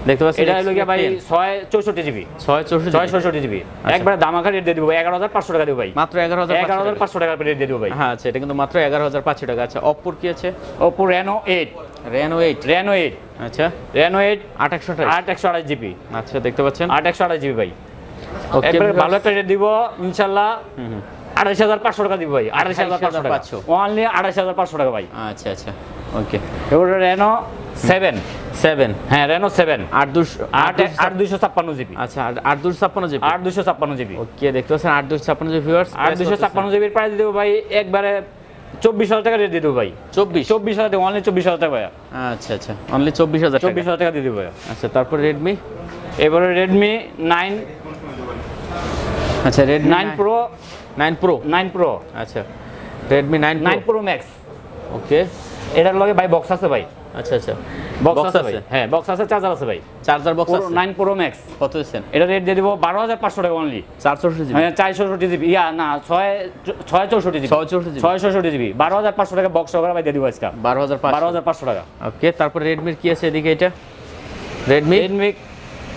দেখতে পাচ্ছেন এটা হলো গিয়া ভাই ছয় চৌষট্টি জিবি। ছয় চৌষট্টি ছয় চৌষট্টি জিবি। একবার দামাকা রেট দিয়ে দিব। এগারো হাজার পাঁচশো টাকা দেবো ভাই। মাত্র এগারো হাজার এগারো হাজার পাঁচশো টাকা রেট দিয়ে দেবো ভাই। হ্যাঁ আচ্ছা এটা কিন্তু মাত্র এগারো হাজার পাঁচশো টাকা। আচ্ছা অপ্পোর কি আছে? Oppo Reno eight Reno eight Reno eight আচ্ছা। টাকা আট একশো আঠাশ। জিবি। আচ্ছা দেখতে পাচ্ছেন। আট একশো আঠাশ জিবি ভাই। ওকে ভালো একটা রেট দিব হুম। আড়াইশ হাজার পাঁচশো টাকা দিব ভাই। আড়াইশ হাজার পাঁচশো টাকা। 28,500 অনলি আড়াইশ হাজার পাঁচশো টাকা ভাই। আচ্ছা আচ্ছা। ওকে এবারে রেনো সেভেন সেভেন হ্যাঁ রেনো সেভেন আট দুশো আট আট দুইশো ছাপ্পান্ন জিবি। আচ্ছা আট- দুশো ছাপ্পান্ন জিবি। আট দুশো ছাপ্পান্ন জিবি। ওকে দেখতে পাচ্ছেন আট দুশো ছাপ্পান্ন জিবি ভিউয়ার্স আট দুশো ছাপ্পান্ন জিবির প্রাইস দেবো ভাই একবারে চব্বিশ হাজার টাকা দিয়ে দেবো ভাই। চব্বিশ? চব্বিশ হাজার টাকা অনলি চব্বিশ হাজার টাকা ভাই আচ্ছা আচ্ছা অনলি চব্বিশ হাজার চব্বিশ টাকা হাজার টাকা দিয়ে দেবো ভাই আচ্ছা তারপর রেডমি এবারে রেডমি নাইন আচ্ছা Redmi nine pro nine pro nine pro আচ্ছা Redmi nine nine pro max okay এটার লগে ভাই বক্স আছে ভাই। আচ্ছা আচ্ছা। বক্স আছে হ্যাঁ বক্স আছে চার্জার আছে ভাই। চার্জার বক্স আছে। নাইন প্রো ম্যাক্স কত দিচ্ছেন এটা রেট দিয়ে দিব বারো হাজার পাঁচশো টাকা অনলি চারশোষট্টি জিবি হ্যাঁ চারশো চৌষট্টি জিবি ইয়া না ছয় ছয় চৌষট্টি জিবি ছয় চৌষট্টি জিবি ছয় চৌষট্টি জিবি বারো হাজার পাঁচশো টাকা বক্স সহকারে ভাই দিয়ে দিব আজকে। বারো হাজার বারো পাঁচশো হাজার পাঁচশো টাকা। ওকে তারপর রেডমির কি আছে এদিকে এটা? Redmi Redmi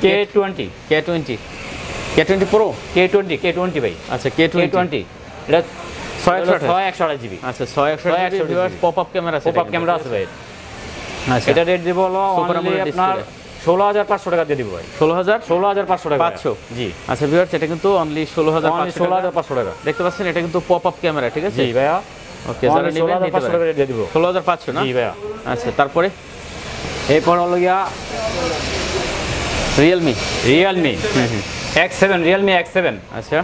K twenty K twenty K twenty pro K twenty K twenty ভাই। আচ্ছা কে কে টোয়েন্টি টোয়েন্টি এটা ছয় একশো আঠাশ। ছয় একশো আঠাশ জিবি আচ্ছা ছয় একশো ছয় একশো পপ আপ ক্যামেরা আছে পপ আপ ক্যামেরা আছে ভাই। এটা রেট দিব হলো আপনার ষোলো হাজার পাঁচশো টাকা দিয়ে দিব ভাই। ষোলো হাজার? ষোলো হাজার পাঁচশো টাকা। 500 জি। আচ্ছা ভিউয়ার্স এটা কিন্তু অনলি ষোলো হাজার ষোলো হাজার পাঁচশো টাকা। দেখতে পাচ্ছেন এটা কিন্তু পপ আপ ক্যামেরা ঠিক আছে? জি ভাইয়া। ওকে যারা নেবেন নিতে পাঁচশো টাকা পারেন। রেট দিয়ে দিব। ষোলো হাজার পাঁচশো না? জি ভাইয়া। আচ্ছা তারপরে? এরপর হলো গিয়া Realme Realme X seven Realme X seven আচ্ছা।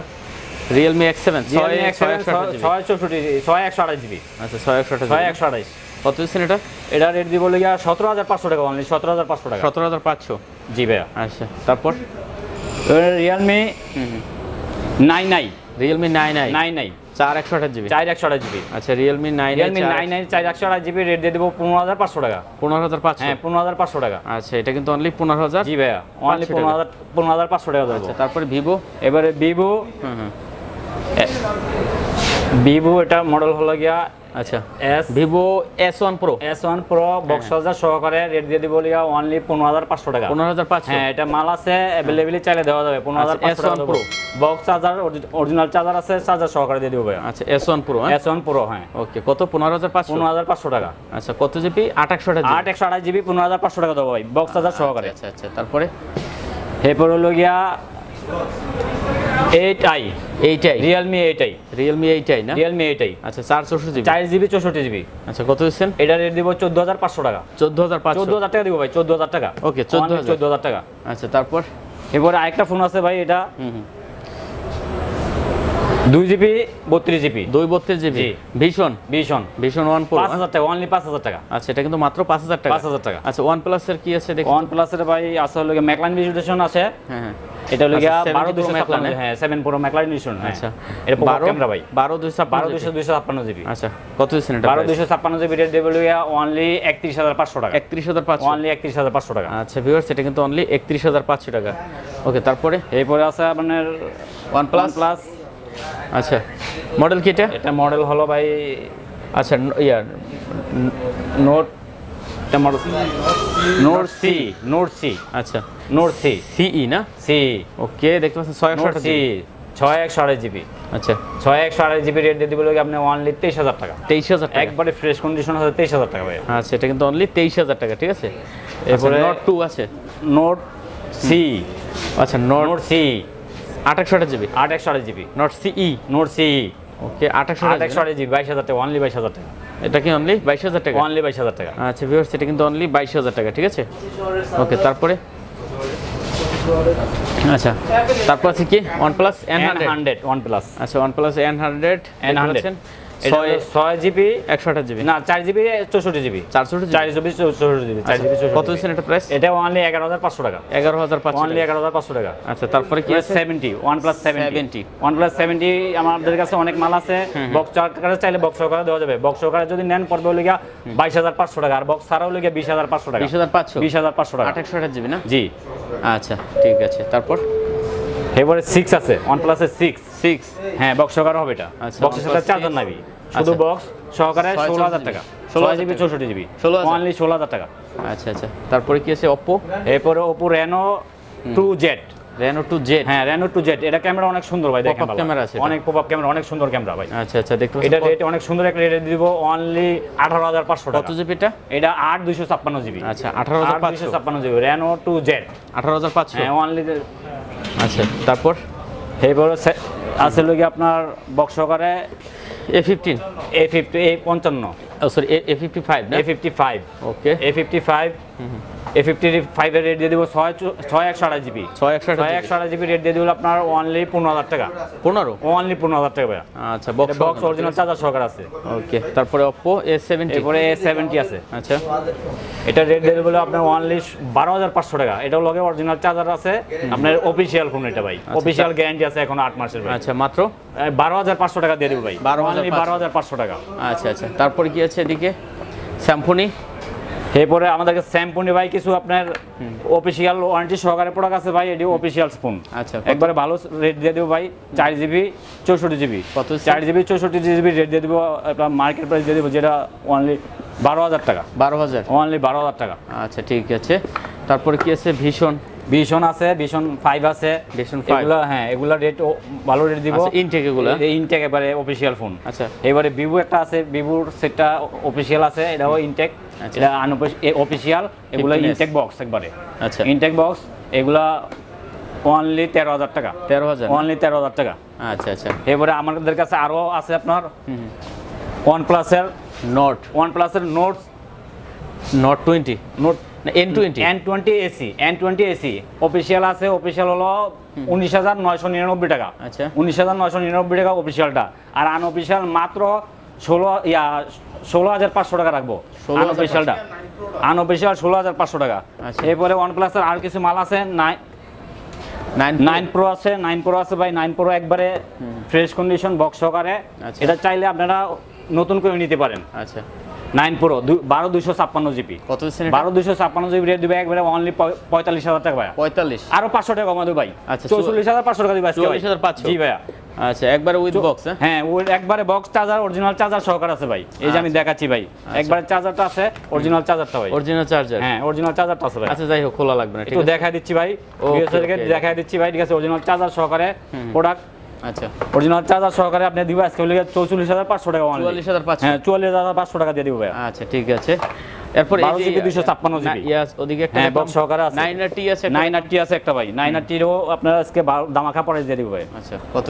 রিয়েলমি এক্স সেভেন ছয় Realme X7 একশো ছয় চৌষট্টি ছয় একশো আঠাশ জিবি। আচ্ছা ছয় একশো ছয় একশো আঠাশ। কত দিচ্ছেন এটা? এটা রেট দিব সতেরো হাজার পাঁচশো টাকা অনলি সতেরো হাজার পাঁচশো টাকা। সতেরো হাজার পাঁচশো? জি ভাইয়া। আচ্ছা তারপর? রিয়েলমি নাইন নাই রিয়েলমি নাইন আই? নাইন নাই চার একশো আঠাশ জিবি? চার একশো আঠাশ জিবি। আচ্ছা Realme nine Realme nine nine চার একশো আঠাশ জিবি রেট দিয়ে দেবো পনেরো হাজার পাঁচশো টাকা। পনেরো হাজার পাঁচশো? হ্যাঁ পনেরো হাজার পাঁচশো টাকা। আচ্ছা এটা কিন্তু অনলি পনেরো হাজার জি ভাইয়া অনলি পনেরো হাজার পনেরো হাজার পাঁচশো টাকা আচ্ছা তারপরে ভিভো এবারে ভিভো হুম হুম। ভিভো এটা মডেল হলো গিয়া আচ্ছা। S Vivo S one pro S one pro box হাজার সহকারে রেট দিয়ে দিব গিয়া অনলি পনেরো হাজার পাঁচশো টাকা। পনেরো হাজার পাঁচশো। হ্যাঁ এটা মাল আছে অ্যাভেলেবেলি চাইলে দেওয়া যাবে পনেরো হাজার আচ্ছা, টাকা S1 Pro। Box charger original charger আছে চার্জার সহকারে দিয়ে দিব ভাইয়া আচ্ছা এস ওয়ান প্রো হ্যাঁ? এস ওয়ান প্রো হ্যাঁ। ওকে কত? পনেরো হাজার পাঁচশো? পনেরো হাজার পাঁচশো টাকা। আচ্ছা কত জিবি আট টাকা আট একশো আঠাশ জিবি পনেরো হাজার পাঁচশো টাকা দেবো ভাই বক্স চার্জার সহকারে। আচ্ছা আচ্ছা তারপরে? এরপর হলো গিয়া এইট আই এইটাই? রিয়েলমি এইট আই রিয়েলমি এইটাই না? রিয়েলমি এইট আই আচ্ছা চার চৌষট্টি জিবি? চার জিবি চৌষট্টি জিবি। আচ্ছা কত দিচ্ছেন? এটা রেট দিব চোদ্দ হাজার পাঁচশো টাকা। চোদ্দ হাজার পাঁচশো? চোদ্দ হাজার টাকা দিব ভাই চোদ্দ হাজার টাকা। ওকে 14,000 চোদ্দ হাজার টাকা। আচ্ছা তারপর? এরপরে আরেকটা ফোন আছে ভাই এটা হুম হুম। দুই জিবি বত্রিশ জিবি। দুই বত্রিশ জিবি? ভীষণ। ভীষণ। ভীষণ ওয়ান প্রো পাঁচ হাজার টাকা অনলি পাঁচ হাজার টাকা। আচ্ছা এটা কিন্তু মাত্র পাঁচ হাজার টাকা। 5,000 টাকা। আচ্ছা ওয়ান প্লাসের কি আছে দেখি ওয়ান প্লাসের ভাই আছে হলো গিয়ে ম্যাকলাইন ভিজুটেশন আছে। হ্যাঁ হ্যাঁ। এটা হলো গিয়া আচ্ছা, 70 বারো Pro দুশো হ্যাঁ সেভেন প্রো ম্যাকলাইন ভিজুটেশন আচ্ছা। এটা বারো ক্যামেরা ভাই। বারো বারো দুশো দুশো ছাপ্পান্ন জিবি। আচ্ছা কত দিচ্ছেন এটা বারো দুশো ছাপ্পান্ন জিবি রেট দেবে হলো গিয়া অনলি একত্রিশ হাজার পাঁচশো টাকা। একত্রিশ হাজার পাঁচশো। অনলি একত্রিশ হাজার পাঁচশো টাকা। আচ্ছা ভিউয়ার্স এটা কিন্তু অনলি একত্রিশ হাজার পাঁচশো টাকা। ওকে তারপরে? এরপরে আছে আপনার ওয়ান প্লাস প্লাস আচ্ছা মডেল কি এটা? এটা মডেল হলো ভাই আচ্ছা ইয়ার নোট এটা model note C note C আচ্ছা। নোট সি সিই না? সি ওকে দেখতে পাচ্ছেন ছয় একশো সি ছয় একশো আড়াই জিবি। আচ্ছা। ছয় একশো আড়াই জিবি রেট দিয়ে দিবে আপনি অনলি তেইশ হাজার টাকা। তেইশ হাজার টাকা। একবারে ফ্রেশ কন্ডিশন আছে তেইশ হাজার টাকা ভাই আচ্ছা এটা কিন্তু অনলি তেইশ হাজার টাকা ঠিক আছে? এরপরে নোট টু আছে। নোট সি আচ্ছা নোট সি আট একশো আট জিবি? আট একশো আট GB. Note C note C okay আট একশো আট একশো আট জিবি বাইশ হাজার টাকা অনলি বাইশ হাজার টাকা। এটা কি অনলি বাইশ হাজার টাকা? অনলি বাইশ হাজার টাকা। আচ্ছা ভিউয়ার্স এটা কিন্তু অনলি বাইশ হাজার টাকা ঠিক আছে? ওকে তারপরে? আচ্ছা তারপর আছে কি? One plus N hundred hundred one plus আচ্ছা one plus N hundred N hundred ছয় জিবি একশো আঠাশ জিবি। না চার জিবি চৌষট্টি জিবি। চারশো চার জিবি চৌষট্টি জিবি চার জিবি কত দিচ্ছেন এটা প্রাইস এটা অনলি এগারো হাজার পাঁচশো টাকা। এগারো হাজার পাঁচশো অনলি এগারো হাজার পাঁচশো টাকা। আচ্ছা তারপরে কি seventy one plus seventy one plus seventy আমাদের কাছে অনেক মাল আছে। বক্স সহকারে চাইলে বক্স সহকারে দেওয়া যাবে। বক্স সহকারে যদি নেন পড়বে হলে গিয়া বাইশ হাজার পাঁচশো টাকা। আর বক্স ছাড়াও হলে গিয়া বিশ হাজার পাঁচশো টাকা। বিশ হাজার পাঁচশো? বিশ হাজার পাঁচশো টাকা। একশো আঠাশ জিবি না? জি। আচ্ছা ঠিক আছে। তারপর? এবারে সিক্স আছে। ওয়ান প্লাসের সিক্স সিক্স হ্যাঁ বক্স সহকারে হবে এটা। আচ্ছা, বক্সের সাথে চার্জার নাবি। শুধু আচ্ছা। বক্স সহকারে ছয় ষোলো হাজার টাকা। ষোলো 16,000 জিবি টাকা। চৌষট্টি জিবি 16,000 অনলি ষোলো হাজার টাকা। আচ্ছা আচ্ছা। তারপরে কি আছে অপ্পো এরপরে Oppo Reno two Z Reno two Z হ্যাঁ রেনো টু জেড এটা ক্যামেরা অনেক সুন্দর ভাই দেখেন camera আছে অনেক পপ আপ ক্যামেরা অনেক সুন্দর ক্যামেরা ভাই। আচ্ছা আচ্ছা দেখতে এটা রেট অনেক সুন্দর একটা রেট দিব অনলি আঠারো হাজার পাঁচশো কত জিবি এটা? এটা আট দুইশো ছাপ্পান্ন জিবি আচ্ছা আঠারো হাজার আট দুইশো পাঁচশো। ছাপ্পান্ন জিবি রেনো টু জেড আঠারো হাজার পাঁচশো। হ্যাঁ অনলি আচ্ছা তারপর? এরপরে আছে লোক আপনার বক্স করে এ ফিফটিন এ ফিফটি এ পঞ্চান্ন। Sorry A fifty five A fifty five okay A fifty five A fifty ফাইভের রেট দিয়ে দিব ছয় ছয় একশো আঠাশ জিবি ছয় একশো ছয় একশো আঠাশ জিবি রেট দিয়ে দিব আপনার অনলি পনেরো হাজার টাকা। পনেরো? অনলি পনেরো হাজার টাকা ভাইয়া। আচ্ছা বক্স বক্স অরিজিনাল চার্জার সহকারে আছে। ওকে তারপরে অপ্পো এ সেভেন্টি এরপরে এ সেভেন্টি আছে। আচ্ছা। এটা রেট দিয়ে দেবো আপনার অনলি বারো হাজার পাঁচশো টাকা। এটাও লগে অরিজিনাল চার্জার আছে। আপনার অফিসিয়াল ফোন এটা ভাই। অফিসিয়াল গ্যারান্টি আছে এখন আট মাসের ভাই। আচ্ছা মাত্র? বারো হাজার পাঁচশো টাকা দিয়ে দেবো ভাই। 12,500 অনলি বারো হাজার পাঁচশো টাকা। আচ্ছা আচ্ছা। তারপরে কি আছে এদিকে? স্যামফোনি এরপরে আমাদেরকে শ্যাম্পুনি ভাই কিছু আপনার অফিসিয়াল ওয়ারেন্টি সহকারে প্রোডাক্ট আছে ভাই এটি অফিসিয়াল স্পুন আচ্ছা একবারে ভালো রেট দিয়ে দেবো ভাই চার জিবি চৌষট্টি জিবি কত? চার জিবি চৌষট্টি জিবি রেট দিয়ে দেবো আপনার মার্কেট প্রাইস দিয়ে দেবো যেটা অনলি বারো হাজার টাকা। বারো হাজার? অনলি বারো হাজার টাকা। আচ্ছা ঠিক আছে। তারপরে কি আছে? ভীষণ। ভীষণ আছে ভীষণ ফাইভ আছে। Vision five। এগুলো হ্যাঁ এগুলো রেট ভালো রেট দিব। আচ্ছা ইনটেক এগুলো? ইনটেক এবারে অফিশিয়াল ফোন আচ্ছা। এবারে ভিভো একটা আছে ভিভোর সেটটা অফিসিয়াল আছে এটাও ইনটেক আচ্ছা। এটা অফিসিয়াল এগুলো ইনটেক বক্স একবারে। আচ্ছা। ইনটেক বক্স এগুলা অনলি তেরো হাজার টাকা। তেরো হাজার? অনলি তেরো হাজার টাকা। আচ্ছা আচ্ছা। এবারে আমাদের কাছে আরও আছে আপনার ওয়ান প্লাসের নোট ওয়ান প্লাসের note note twenty note N twenty N twenty SE N twenty SE official আছে অফিসিয়াল হলো উনিশ হাজার নয়শো নিরানব্বই টাকা। আচ্ছা। উনিশ হাজার নয়শো নিরানব্বই টাকা অফিসিয়ালটা আর আনঅফিসিয়াল মাত্র ষোলো ইয়া ষোলো হাজার পাঁচশো টাকা রাখব। 16,500 আনঅফিসিয়ালটা আনঅফিসিয়াল ষোলো হাজার পাঁচশো টাকা। আচ্ছা। এরপরে ওয়ান প্লাসের আর কিছু মাল আছে? নাই নাইন প্রো আছে নাইন প্রো আছে ভাই। নাইন প্রো একবারে ফ্রেশ কন্ডিশন বক্স সহকারে। আচ্ছা। এটা চাইলে আপনারা নতুন করে নিতে পারেন। আচ্ছা। নাইন প্রো বারো দুইশো ছাপ্পান্ন জিবি। কত বারো দুইশো ছাপ্পান্ন জিবি রেট দিবে একবারে অনলি পঁয়তাল্লিশ হাজার টাকা ভাইয়া। পঁয়তাল্লিশ। আরও পাঁচশো টাকা কমাতে ভাই আচ্ছা, চৌচল্লিশ হাজার পাঁচশো টাকা দিবে আজকে ভাই। 44,500 জি ভাইয়া। আচ্ছা একবারে উইথ বক্স হ্যাঁ? হ্যাঁ একবারে বক্স চার্জার অরিজিনাল চার্জার সহকার আছে ভাই। এই যে আমি আচ্ছা। দেখাচ্ছি ভাই। একবারে চার্জারটা আছে অরিজিনাল চার্জারটা ভাই। অরিজিনাল চার্জার হ্যাঁ অরিজিনাল চার্জারটা আছে ভাই। আচ্ছা যাই হোক খোলা লাগবে না একটু আছে। দেখা দিচ্ছি ভাই। BSL okay. দিচ্ছি ভাই ঠিক আছে অরিজিনাল চার্জার সহকারে প্রোডাক্ট আচ্ছা। অরিজিনাল চার্জার সহকারে আপনি দিবে আজকে চৌচল্লিশ হাজার পাঁচশো টাকা only। 44,500 হ্যাঁ চুয়াল্লিশ হাজার পাঁচশো টাকা দিয়ে দিব। ভাই আচ্ছা ঠিক আছে। এরপর এই 12 যে 256 GB ইয়াস ওদিকে একটা হ্যাঁ, box সহকারে আছে। নাইন আর টি আছে একটা। নাইন আটটি আছে একটা ভাই। নাইন আটটিরও আপনার আজকে দামাখা প্রাইস দিয়ে দিব ভাই। আচ্ছা কত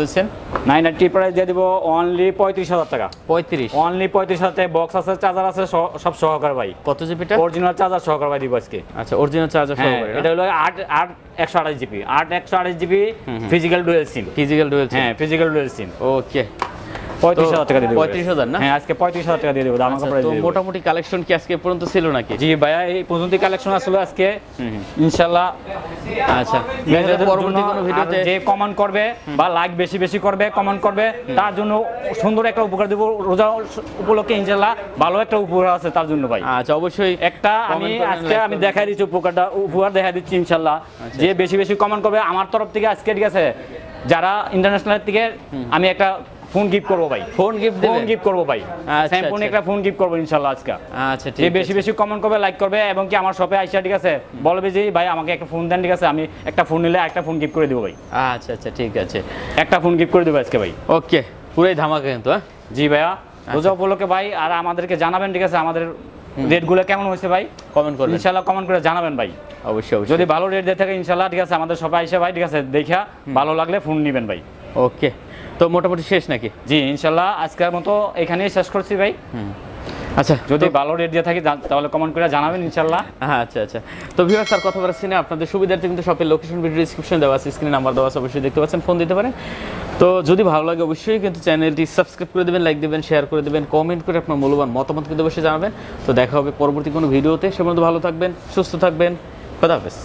নাইন আটটি প্রাইস দিয়ে দিব অনলি পঁয়ত্রিশ হাজার টাকা। পঁয়ত্রিশ। অনলি পঁয়ত্রিশ হাজার টাকা বক্স আছে চার্জার আছে সব সহকার ভাই। কত জিবিটা অরিজিনাল চার্জার সহকার ভাই দিব আজকে। আচ্ছা অরিজিনাল চার্জার হ্যাঁ সহকারে এটা হলো আট আট একশো আঠাশ জিবি। আট একশো আঠাশ GB physical dual SIM physical dual হ্যাঁ ফিজিক্যাল ডুয়েল সিম ওকে পঁয়ত্রিশ হাজার টাকা দিয়ে দেবো। 35,000 না? হ্যাঁ আজকে পঁয়ত্রিশ হাজার টাকা দিয়ে দেবো দামাখা প্রাইস তো মোটামুটি কালেকশন কি আজকে পর্যন্ত ছিল নাকি? জি ভাইয়া এই পর্যন্ত কালেকশন আসলে আজকে। ইনশাল্লাহ। আচ্ছা পরবর্তী কোনো ভিডিওতে যে কমেন্ট করবে বা লাইক বেশি বেশি করবে কমেন্ট করবে তার জন্য সুন্দর একটা উপকার দেবো। রোজা উপলক্ষে ইনশাল্লাহ ভালো একটা উপহার আছে তার জন্য ভাই। আচ্ছা অবশ্যই একটা আমি আজকে আমি দেখাই দিচ্ছি উপকারটা উপহার দেখা দিচ্ছি ইনশাল্লাহ। আচ্ছা, যে বেশি বেশি কমেন্ট করবে আমার তরফ থেকে আজকে ঠিক আছে যারা ইন্টারন্যাশনাল থেকে আমি একটা ফোন গিফট করব ভাই। ফোন গিফট ফোন গিফট করব ভাই। আচ্ছা, স্যামসং আচ্ছা। একটা ফোন গিফট করব ইনশাল্লাহ আজকে। আচ্ছা ঠিক বেশি বেশি কমেন্ট করবে লাইক করবে এবং কি আমার শপে আইসা ঠিক আছে? বলবে যে ভাই আমাকে একটা ফোন দেন ঠিক আছে? আমি একটা ফোন নিলে একটা ফোন গিফট করে দেবো ভাই। আচ্ছা আচ্ছা ঠিক আছে। একটা ফোন গিফট করে দেবো আজকে ভাই। ওকে পুরাই ধামাকা কিন্তু হ্যাঁ? জি ভাইয়া আচ্ছা। রোজা উপলক্ষে ভাই আর আমাদেরকে জানাবেন ঠিক আছে? আমাদের রেটগুলো কেমন হয়েছে ভাই? কমেন্ট করবেন। ইনশাল্লাহ কমেন্ট করে জানাবেন ভাই। অবশ্যই যদি ভালো রেট দিয়ে থাকে ইনশাল্লাহ ঠিক আছে? আমাদের সবাই আইসা ভাই ঠিক আছে? দেখা ভালো লাগলে ফোন নেবেন ভাই। ওকে। তো মোটামুটি শেষ নাকি? জি ইনশাল্লাহ আজকের মতো এখানেই শেষ করছি ভাই। আচ্ছা যদি ভালো রেট দিয়ে থাকি তাহলে কমেন্ট করে জানাবেন ইনশাল্লাহ। হ্যাঁ আচ্ছা আচ্ছা। তো ভিউয়ার্স আর কথা বলার সিনে আপনাদের সুবিধার্থে কিন্তু শপের লোকেশন ভিডিও ডিসক্রিপশন দেওয়া আছে স্ক্রিনে নাম্বার দেওয়া আছে অবশ্যই দেখতে পাচ্ছেন ফোন দিতে পারেন। তো যদি ভালো লাগে অবশ্যই কিন্তু চ্যানেলটি সাবস্ক্রাইব করে দেবেন লাইক দেবেন শেয়ার করে দেবেন কমেন্ট করে আপনার মূল্যবান মতামত কিন্তু অবশ্যই জানাবেন। তো দেখা হবে পরবর্তী কোনো ভিডিওতে সে পর্যন্ত ভালো থাকবেন সুস্থ থাকবেন। খোদা হাফেজ।